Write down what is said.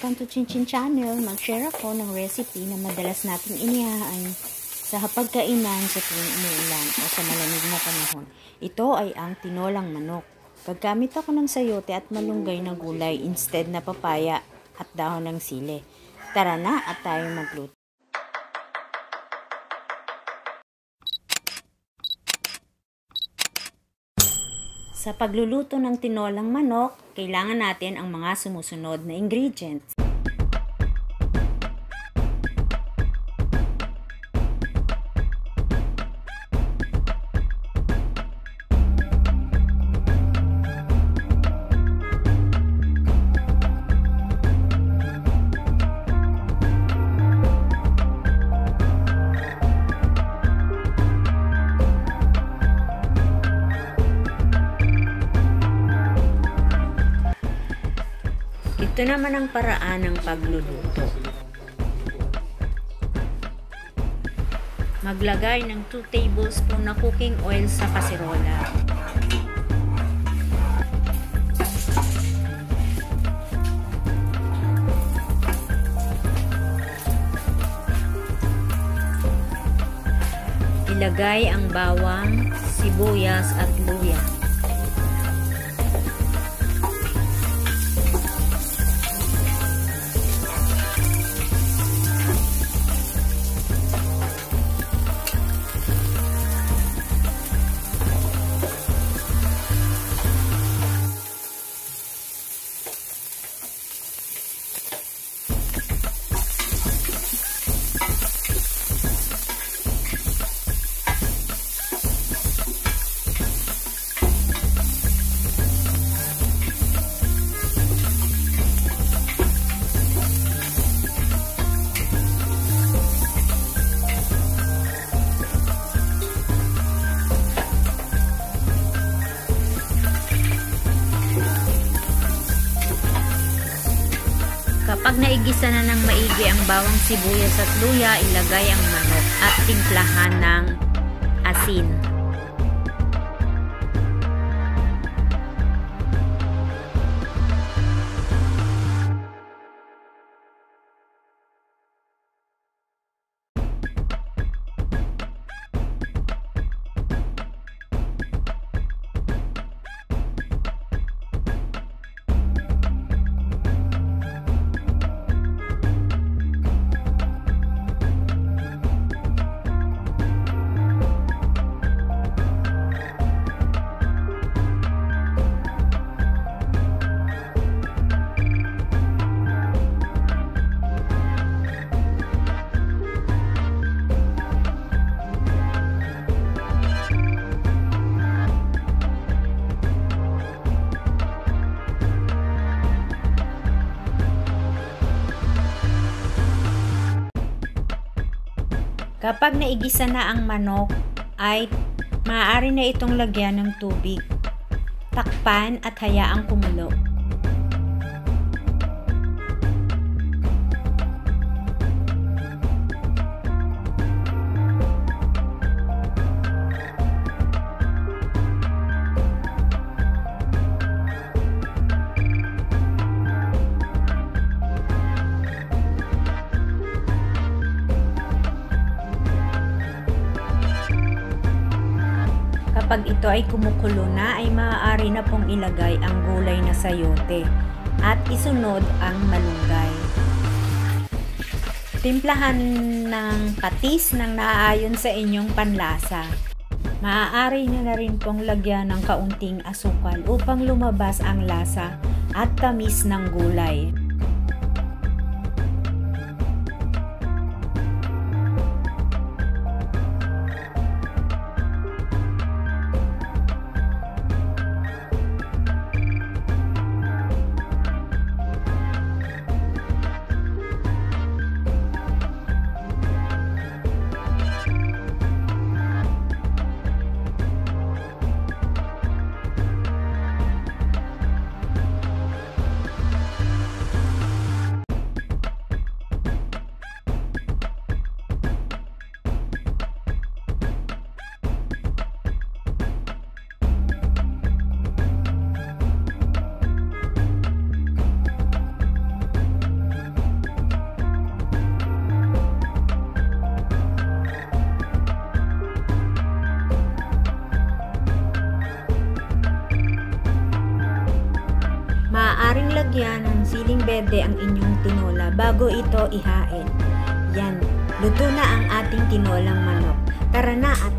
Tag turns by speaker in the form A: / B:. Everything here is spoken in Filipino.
A: welcome to Chinchin Channel. Mag-share ako ng recipe na madalas nating inihain sa hapagkainan sa tuwing umuulan o sa malamig na panahon. Ito ay ang tinolang manok. Gagamit ako ng sayote at malunggay na gulay instead na papaya at dahon ng sili. Tara na at tayo magluto. Sa pagluluto ng tinolang manok, kailangan natin ang mga sumusunod na ingredients. Ito naman ang paraan ng pagluluto. Maglagay ng 2 tablespoon na cooking oil sa kasirola. Ilagay ang bawang, sibuyas at luya. Kapag naigisa na ng maigi ang bawang sibuyas at luya, ilagay ang manok at timplahan ng asin. Kapag naigisa na ang manok, ay maaari na itong lagyan ng tubig. Takpan at hayaang kumulo. Kapag ito ay kumukulo na, ay maaari na pong ilagay ang gulay na sayote at isunod ang malunggay. Timplahan ng patis ng naaayon sa inyong panlasa. Maaari nyo na rin pong lagyan ng kaunting asukal upang lumabas ang lasa at tamis ng gulay. Lagyan ng siling berde ang inyong tinola bago ito ihain. Yan, luto na ang ating tinolang manok. Tara na at